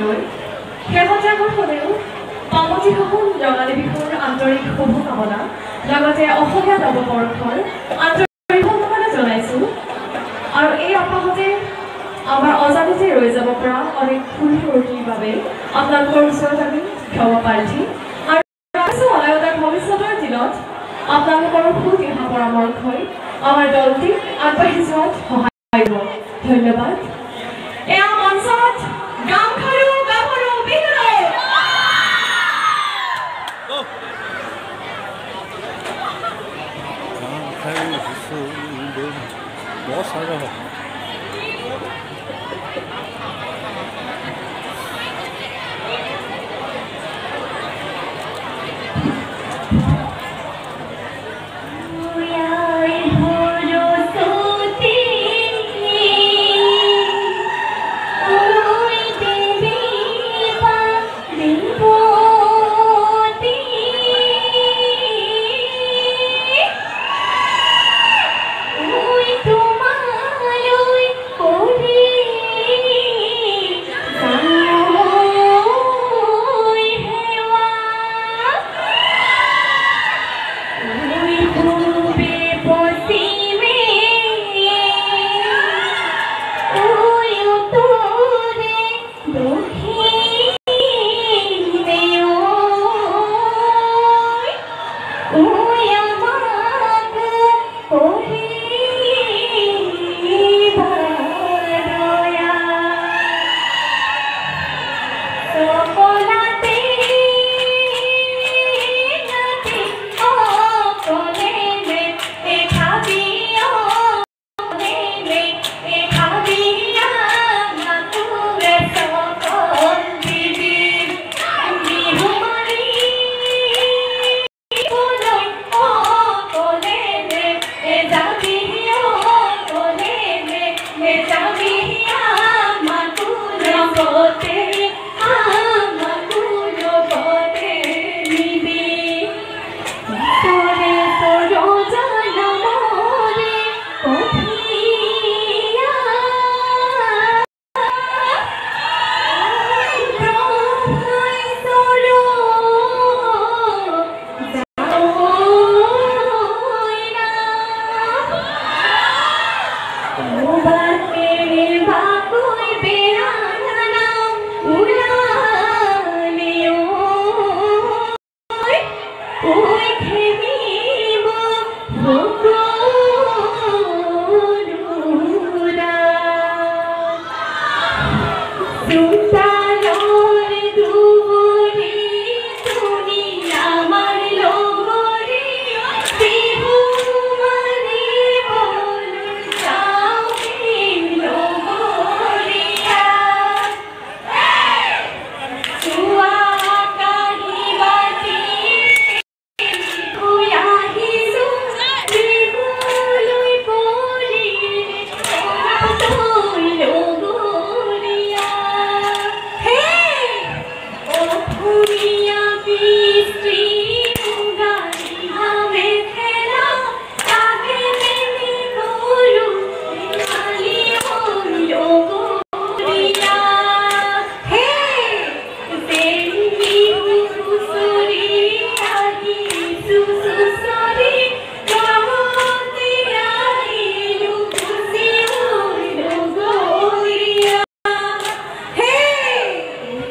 লৈ শেহতীয়াকৈ হ'লেও পাৰ্বতী সপোন ৰঙালী বিহুৰ আন্তৰিক শুভকামনা। লগতে অসমীয়া নৱবৰ্ষৰ আন্তৰিক শুভকামনা জনাইছোঁ। আৰু এই অপাহতে আমাৰ অজানিতে ৰৈ যাব পৰা অনেক ফুল ফূৰ্তিৰ বাবে আপোনালোকৰ ওচৰত আমি ক্ষমা প্ৰাৰ্থী। আৰু অনাগত ভৱিষ্যতৰ দিনত আপোনালোকৰ সুদিহা পৰামৰ্শই আমাৰ দলটিক আগবাঢ়ি যোৱাত সহায় কৰিব। ধন্যবাদ। এয়া 还有就是，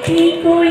Keep going.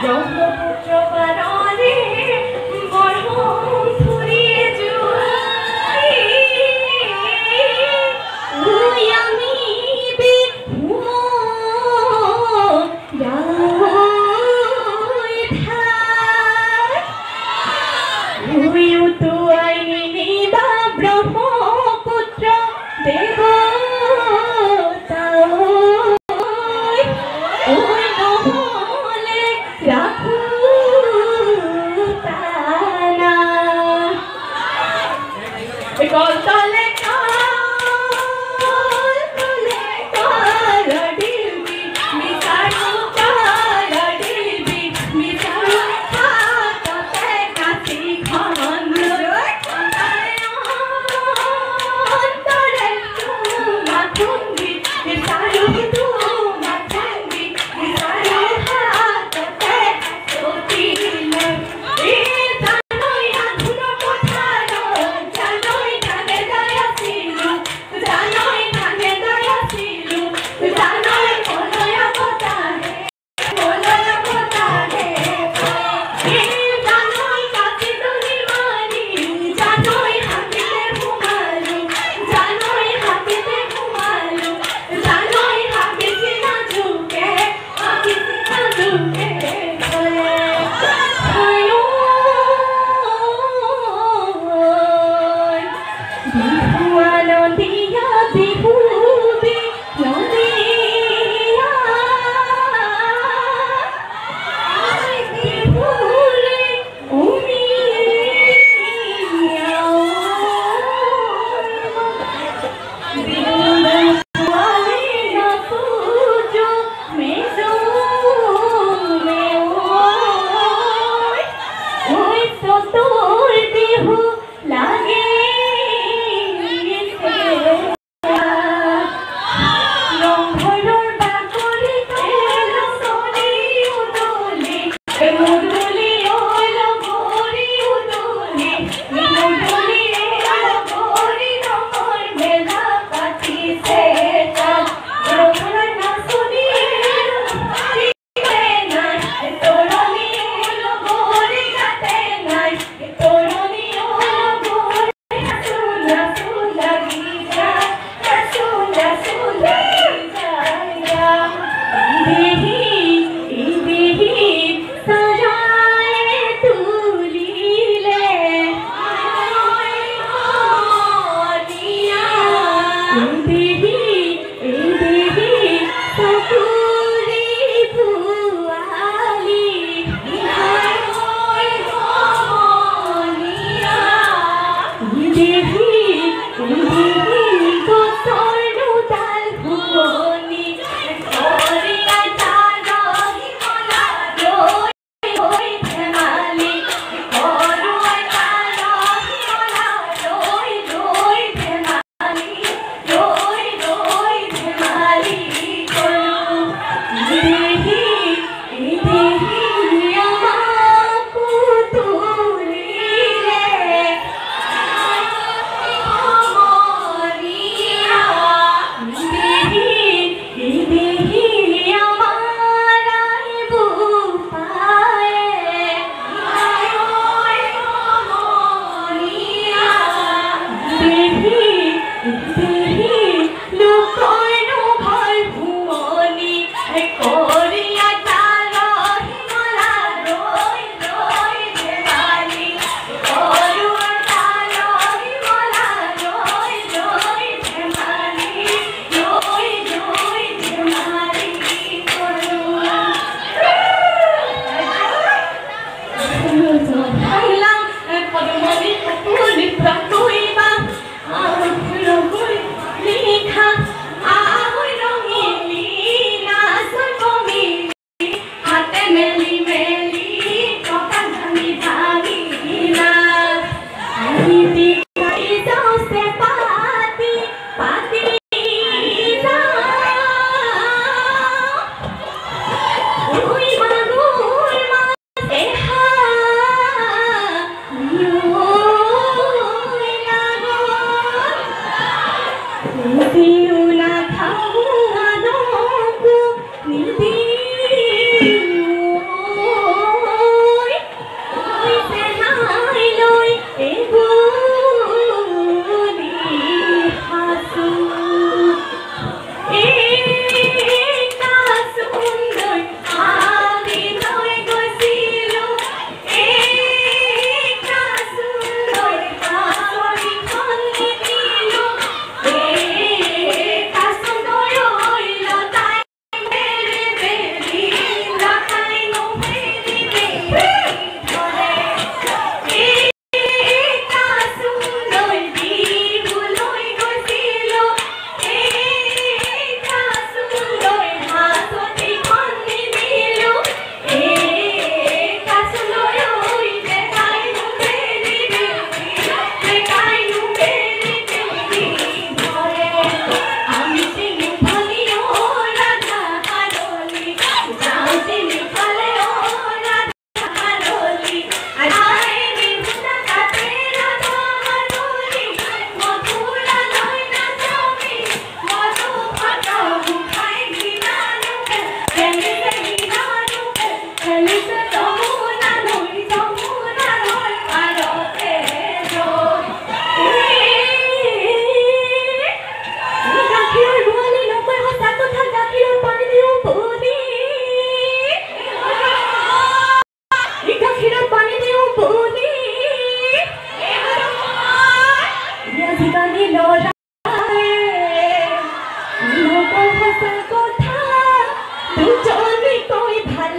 don't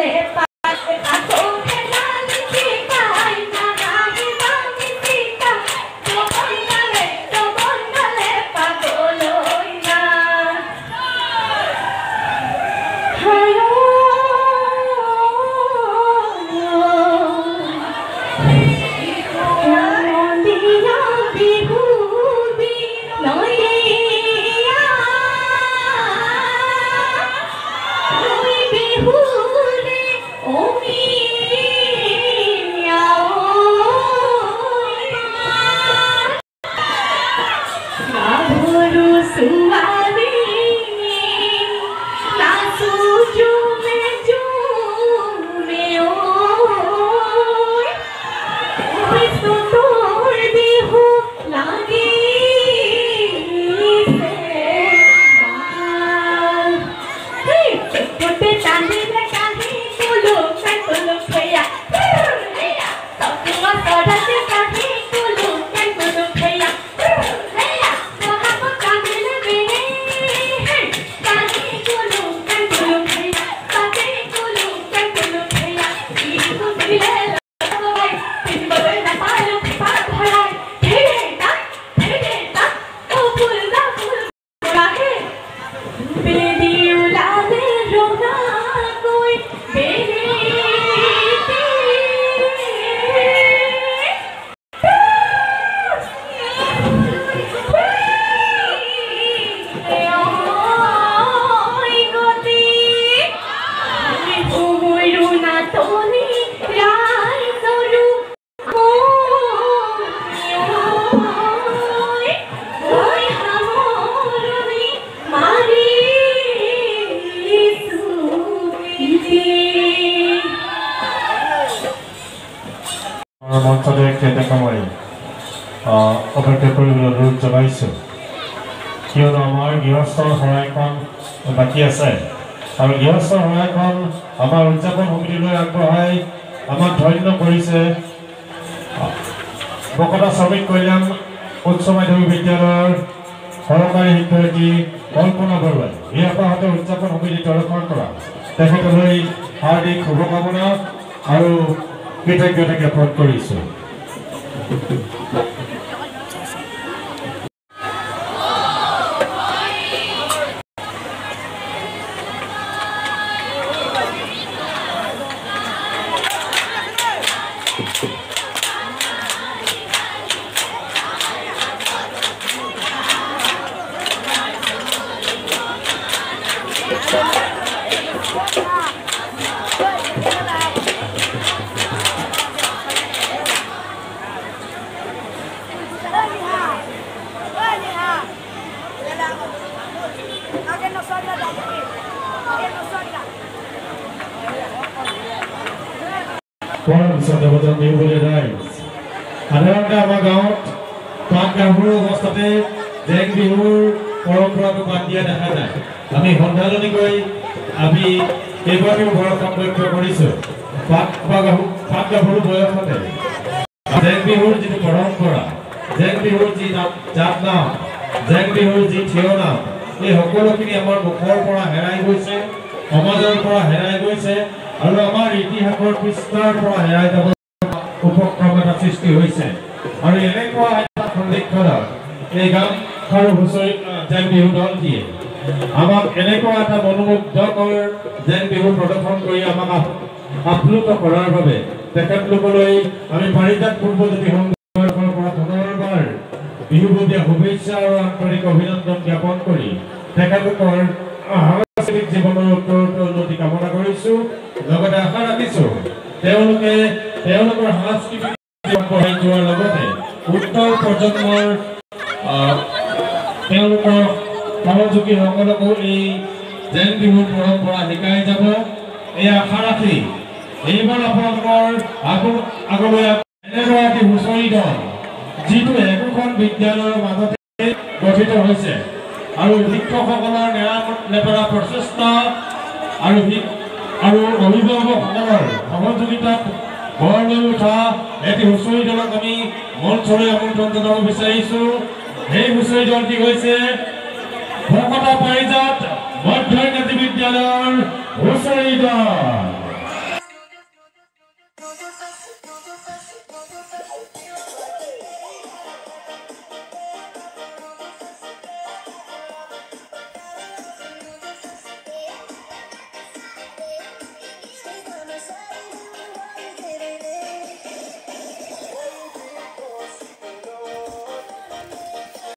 ele আমাৰ মঞ্চতে খেতে কামাৰি অপেক্ষা কৰিবলৈ অনুৰোধ জনাইছোঁ। কিয়নো আমাৰ গৃহস্থৰ শৰাইখন বাকী আছে। আৰু গৃহস্থৰ সহায়খন আমাৰ উদযাপন সমিতিলৈ আগবঢ়াই আমাক ধন্য কৰিছে। বকতা শ্ৰমিক কল্যাণ উচ্চ মাধ্যমিক বিদ্যালয়ৰ সহকাৰী শিক্ষয়িত্ৰী কল্পনা বৰুৱাই। ইয়াৰপৰাহঁতে উদযাপন সমিতিৰ তৰফৰ পৰা তেখেতলৈ হাৰ্দিক শুভকামনা আৰু কৃতজ্ঞতা জ্ঞাপন কৰিছোঁ গাভৰু অৱস্থাতে জেং বিহুৰ পৰম্পৰাটো বাদ দিয়া দেখা যায়। আমি সন্ধাননিকৈ আমি কেইবাটাও ঘৰত সংৰক্ষণ কৰিছোঁ। গাভৰু পাত গাভৰু বয়সতে। জেং বিহুৰ যিটো পৰম্পৰা জেং বিহুৰ যি নাম জাত নাম জেং বিহুৰ যি থিয় নাম এই সকলোখিনি আমাৰ মুখৰ পৰা হেৰাই গৈছে সমাজৰ পৰা হেৰাই গৈছে আৰু আমাৰ ইতিহাসৰ পৃষ্ঠাৰ পৰা হেৰাই যাব উপক্ৰম এটা সৃষ্টি হৈছে। আৰু এনেকুৱা এটা সন্দিক্ষণত এই গান আৰু হুঁচৰি জেং বিহু দলটিয়ে আমাক এনেকুৱা এটা মনোমুগ্ধকৰ জেং বিহু প্ৰদৰ্শন কৰি আমাক আপ- আপ্লুত কৰাৰ বাবে তেখেতলোকলৈ আমি পাৰিজাত পূৰ্বজ্যোতি সংঘৰ পৰা পুনৰবাৰ বিহুবতীয়া শুভেচ্ছা আৰু আন্তৰিক অভিনন্দন জ্ঞাপন কৰি তেখেতলোকৰ সাংস্কৃতিক জীৱনৰ উত্তৰোত্তৰ উন্নতি কামনা কৰিছোঁ লগতে আশা ৰাখিছোঁ তেওঁলোকে তেওঁলোকৰ সাংস্কৃতিক জীৱন বঢ়াই যোৱাৰ লগতে উত্তৰ প্ৰজন্মৰ তেওঁলোকৰ সহযোগীসকলকো এই জেং বিহুৰ পৰম্পৰা শিকাই যাব। এই আশা ৰাখি এইবাৰ আপোনালোকৰ আগলৈ এনেগৰাকী হুঁচৰি দল যিটো একোখন বিদ্যালয়ৰ মাজতে গঠিত হৈছে। আৰু শিক্ষকসকলৰ নেৰা নেপেৰা প্ৰচেষ্টা আৰু আৰু অভিভাৱকসকলৰ সহযোগিতাত গড়লৈ উঠা এটি হুঁচৰি দলক আমি মঞ্চলৈ আমন্ত্ৰণ জনাব বিচাৰিছোঁ। সেই হুঁচৰি দলটি হৈছে ভকতা পাৰিজাত মধ্য ইংৰাজী বিদ্যালয়ৰ হুঁচৰি দল।